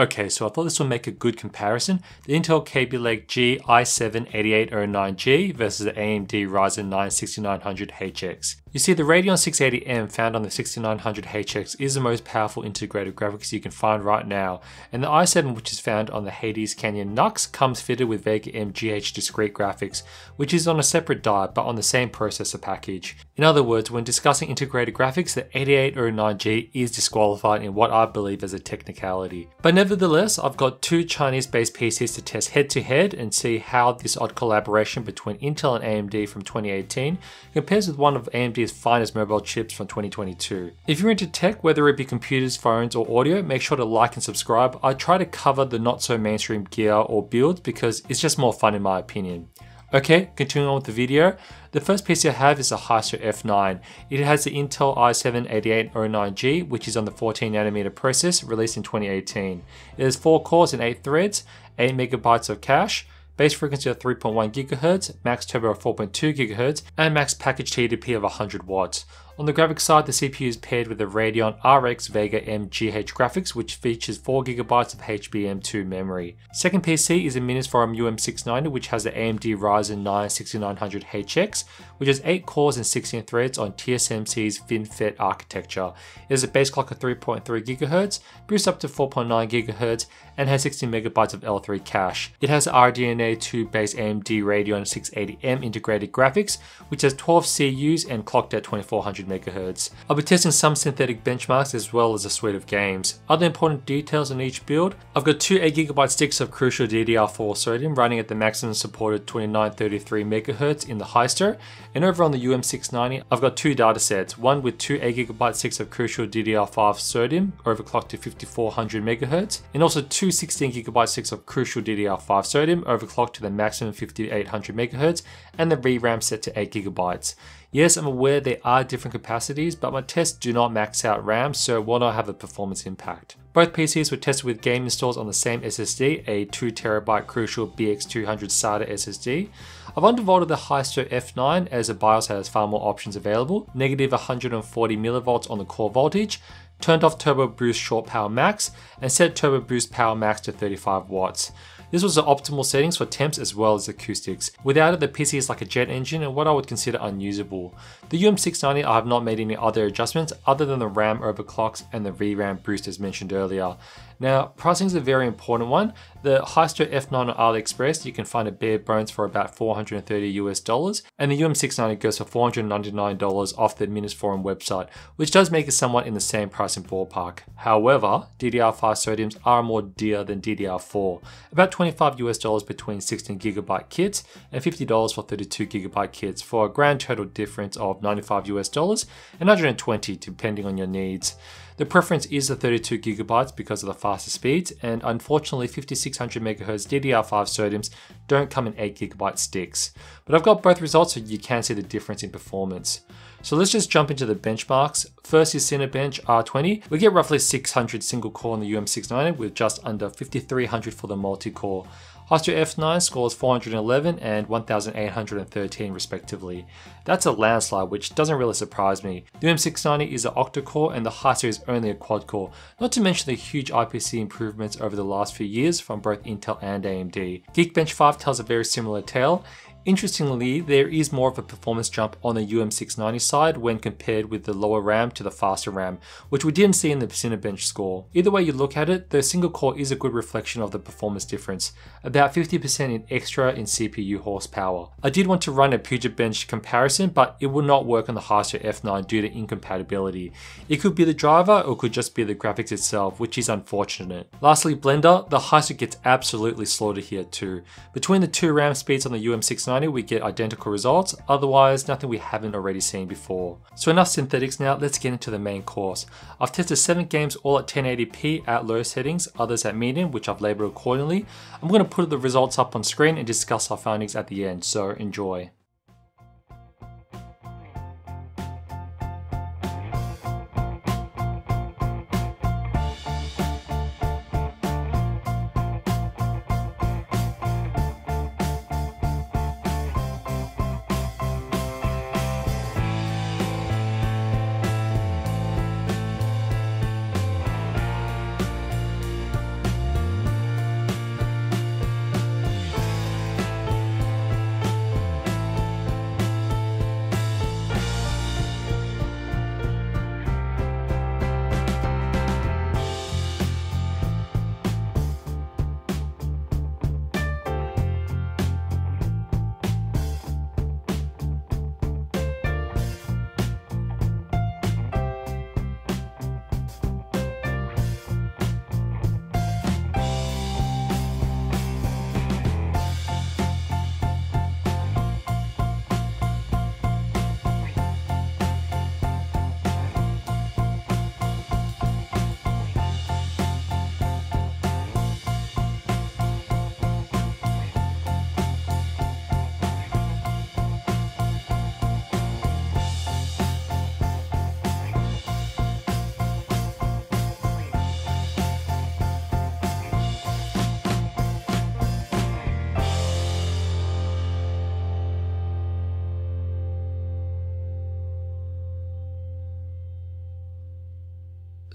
Okay, so I thought this would make a good comparison. The Intel Kaby Lake G i7-8809G versus the AMD Ryzen 9 6900HX. You see, the Radeon 680M found on the 6900HX is the most powerful integrated graphics you can find right now, and the i7 which is found on the Hades Canyon NUCs comes fitted with Vega M GH discrete graphics, which is on a separate die but on the same processor package. In other words, when discussing integrated graphics, the 8809G is disqualified in what I believe as a technicality. But nevertheless, I've got two Chinese-based PCs to test head-to-head -head and see how this odd collaboration between Intel and AMD from 2018 compares with one of AMD AMD's finest mobile chips from 2022. If you're into tech, whether it be computers, phones, or audio, make sure to like and subscribe. I try to cover the not so mainstream gear or builds because it's just more fun in my opinion. Okay, continuing on with the video. The first PC I have is a Hystou F9. It has the Intel i7-8809G, which is on the 14nm process, released in 2018. It has 4 cores and 8 threads, 8MB of cache, base frequency of 3.1 GHz, max turbo of 4.2 GHz, and max package TDP of 100 watts. On the graphics side, the CPU is paired with the Radeon RX Vega M GH graphics, which features 4GB of HBM2 memory. Second PC is a Minisforum UM690, which has the AMD Ryzen 9 6900HX, which has 8 cores and 16 threads on TSMC's FinFET architecture. It has a base clock of 3.3 GHz, boosts up to 4.9 GHz, and has 16 megabytes of L3 cache. It has RDNA 2 based AMD Radeon 680M integrated graphics, which has 12 CUs and clocked at 2400 MHz. I'll be testing some synthetic benchmarks as well as a suite of games. Other important details on each build, I've got two 8GB sticks of Crucial DDR4 SODIMM running at the maximum supported 2933 MHz in the Hystou, and over on the UM690 I've got two datasets, one with two 8GB sticks of Crucial DDR5 SODIMM overclocked to 5400 MHz, and also two 16GB sticks of Crucial DDR5 SODIMM overclocked to the maximum 5800 MHz, and the VRAM set to 8GB. Yes, I'm aware there are different capacities, but my tests do not max out RAM, so it will not have a performance impact. Both PCs were tested with game installs on the same SSD, a 2TB Crucial BX200 SATA SSD. I've undervolted the Hystou F9 as the BIOS has far more options available, negative 140 mV on the core voltage, turned off Turbo Boost Short Power Max, and set Turbo Boost Power Max to 35 watts. This was the optimal settings for temps as well as acoustics. Without it, the PC is like a jet engine and what I would consider unusable. The UM690 I have not made any other adjustments other than the RAM overclocks and the VRAM boost as mentioned earlier. Now, pricing is a very important one. The Hystou F9 on AliExpress, you can find a bare bones for about 430 US dollars, and the UM690 goes for $499 off the Minisforum website, which does make it somewhat in the same pricing ballpark. However, DDR5 SODIMMs are more dear than DDR4, about 25 US dollars between 16 gigabyte kits and $50 for 32 gigabyte kits for a grand total difference of 95 US dollars and 120 depending on your needs. The preference is the 32 gigabytes because of the faster speeds, and unfortunately 5600 MHz DDR5 SODIMMs don't come in 8 gigabyte sticks. But I've got both results so you can see the difference in performance. So let's just jump into the benchmarks. First is Cinebench R20. We get roughly 600 single core on the UM690 with just under 5300 for the multi-core. Hystou F9 scores 411 and 1813 respectively. That's a landslide which doesn't really surprise me. The M690 is an octa-core and the Hystou is only a quad-core, not to mention the huge IPC improvements over the last few years from both Intel and AMD. Geekbench 5 tells a very similar tale, Interestingly, there is more of a performance jump on the UM690 side when compared with the lower RAM to the faster RAM, which we didn't see in the Cinebench score. Either way you look at it, the single core is a good reflection of the performance difference, about 50% in extra in CPU horsepower. I did want to run a Puget Bench comparison, but it would not work on the Hystou F9 due to incompatibility. It could be the driver or could just be the graphics itself, which is unfortunate. Lastly, Blender, the Hystou gets absolutely slaughtered here too. Between the two RAM speeds on the UM690 we get identical results, otherwise nothing we haven't already seen before. So enough synthetics now, let's get into the main course. I've tested 7 games all at 1080p at low settings, others at medium, which I've labeled accordingly. I'm going to put the results up on screen and discuss our findings at the end, so enjoy.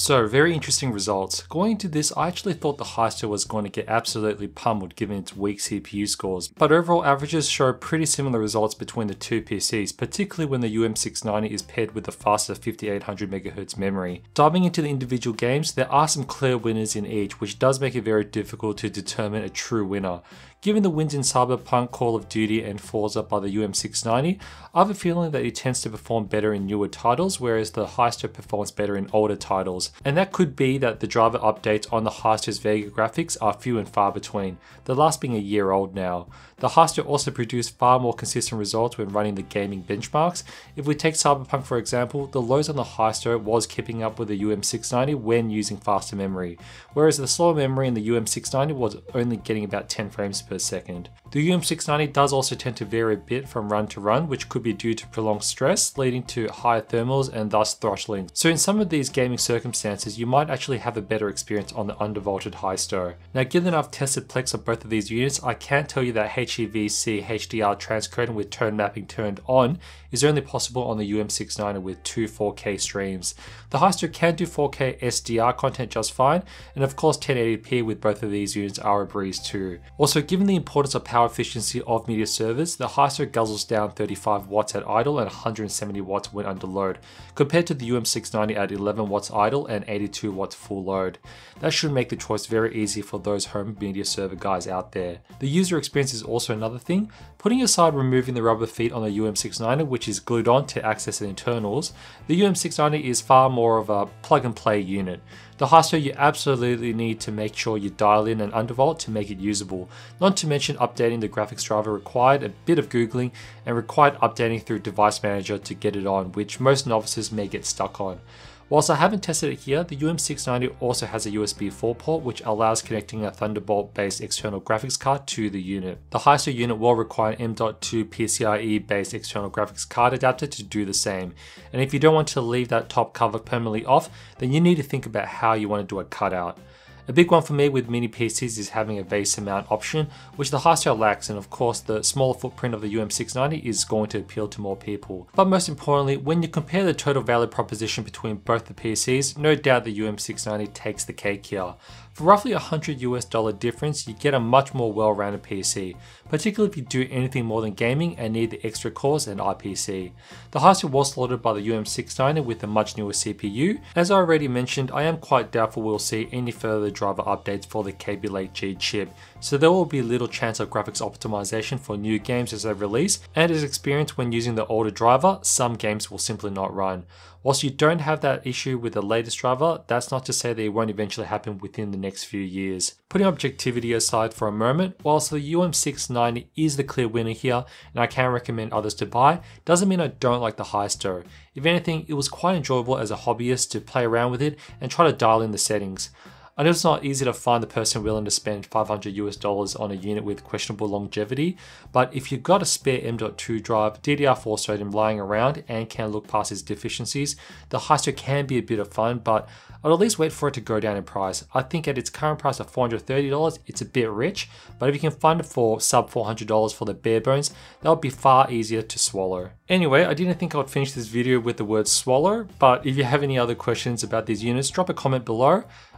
So, very interesting results. Going into this, I actually thought the Hystou was going to get absolutely pummeled given its weak CPU scores, but overall averages show pretty similar results between the two PCs, particularly when the UM690 is paired with the faster 5800MHz memory. Diving into the individual games, there are some clear winners in each, which does make it very difficult to determine a true winner. Given the wins in Cyberpunk, Call of Duty, and Forza by the UM690, I have a feeling that it tends to perform better in newer titles, whereas the Hystou performs better in older titles. And that could be that the driver updates on the Hystou's Vega graphics are few and far between, the last being a year old now. The Hystou also produced far more consistent results when running the gaming benchmarks. If we take Cyberpunk for example, the lows on the Hystou was keeping up with the UM690 when using faster memory, whereas the slower memory in the UM690 was only getting about 10 frames per second. The UM690 does also tend to vary a bit from run to run, which could be due to prolonged stress, leading to higher thermals and thus throttling. So in some of these gaming circumstances, you might actually have a better experience on the undervolted Hystou. Now given I've tested Plex on both of these units, I can tell you that HEVC HDR transcoding with tone mapping turned on is only possible on the UM690 with two 4K streams. The Hystou can do 4K SDR content just fine, and of course 1080p with both of these units are a breeze too. Also given the importance of power power efficiency of media servers, the Hystou guzzles down 35 watts at idle and 170 watts when under load, compared to the UM690 at 11 watts idle and 82 watts full load. That should make the choice very easy for those home media server guys out there. The user experience is also another thing. Putting aside removing the rubber feet on the UM690, which is glued on to access the internals, the UM690 is far more of a plug and play unit. The Hystou you absolutely need to make sure you dial in an undervolt to make it usable, not to mention updating the graphics driver required a bit of googling and required updating through device manager to get it on, which most novices may get stuck on. Whilst I haven't tested it here, the UM690 also has a USB 4 port which allows connecting a Thunderbolt based external graphics card to the unit. The Hystou unit will require an M.2 PCIe based external graphics card adapter to do the same. And if you don't want to leave that top cover permanently off, then you need to think about how you want to do a cutout. A big one for me with mini PCs is having a VESA mount option, which the Hystou lacks and of course the smaller footprint of the UM690 is going to appeal to more people. But most importantly, when you compare the total value proposition between both the PCs, no doubt the UM690 takes the cake here. For roughly 100 US dollar difference, you get a much more well-rounded PC, particularly if you do anything more than gaming and need the extra cores and IPC. The Hystou was slaughtered by the UM690 with a much newer CPU. As I already mentioned, I am quite doubtful we'll see any further driver updates for the Kaby Lake G chip, so there will be little chance of graphics optimization for new games as they release, and as experienced when using the older driver, some games will simply not run. Whilst you don't have that issue with the latest driver, that's not to say it won't eventually happen within the next few years. Putting objectivity aside for a moment, whilst the UM690 is the clear winner here, and I can recommend others to buy, doesn't mean I don't like the Hystou. If anything, it was quite enjoyable as a hobbyist to play around with it and try to dial in the settings. I know it's not easy to find the person willing to spend 500 US dollars on a unit with questionable longevity, but if you've got a spare M.2 drive, DDR4 SODIMM lying around and can look past its deficiencies, the Hystou can be a bit of fun, but I'd at least wait for it to go down in price. I think at its current price of $430, it's a bit rich, but if you can find it for sub $400 for the bare bones, that would be far easier to swallow. Anyway, I didn't think I would finish this video with the word swallow, but if you have any other questions about these units, drop a comment below.